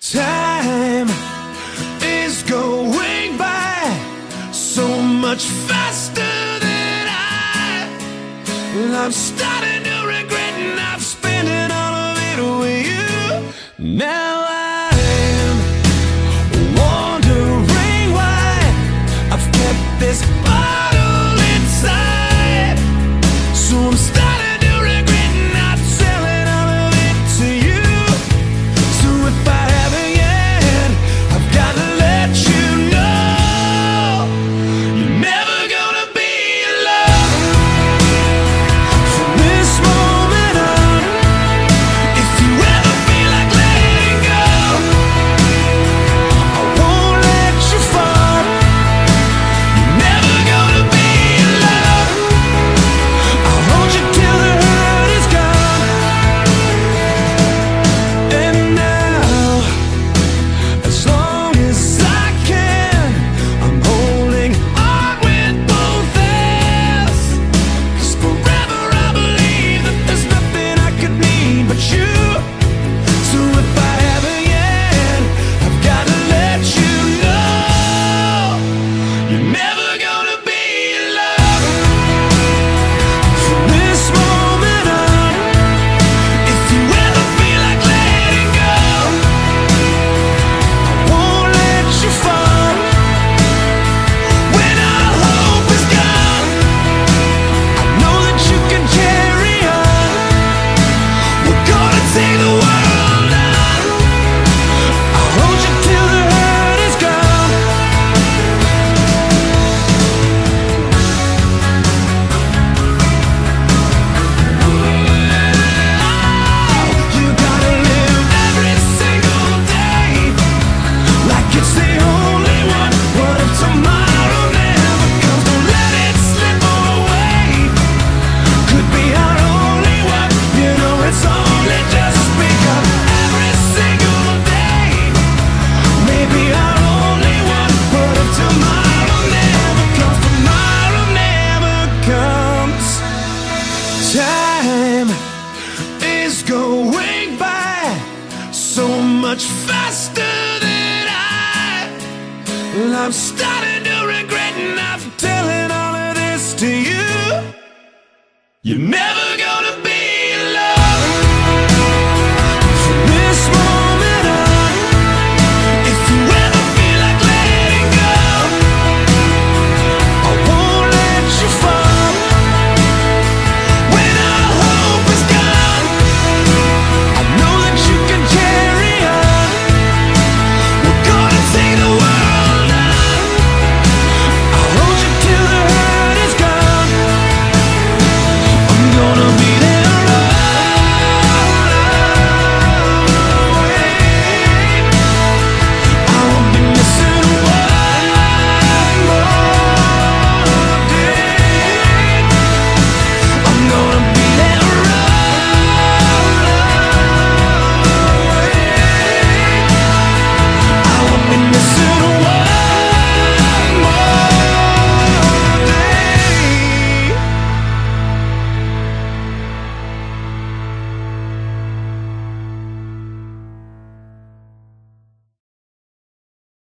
Time is going by so much faster than I. I'm starting. much faster than I. Well, I'm starting to regret not telling all of this to you. You never.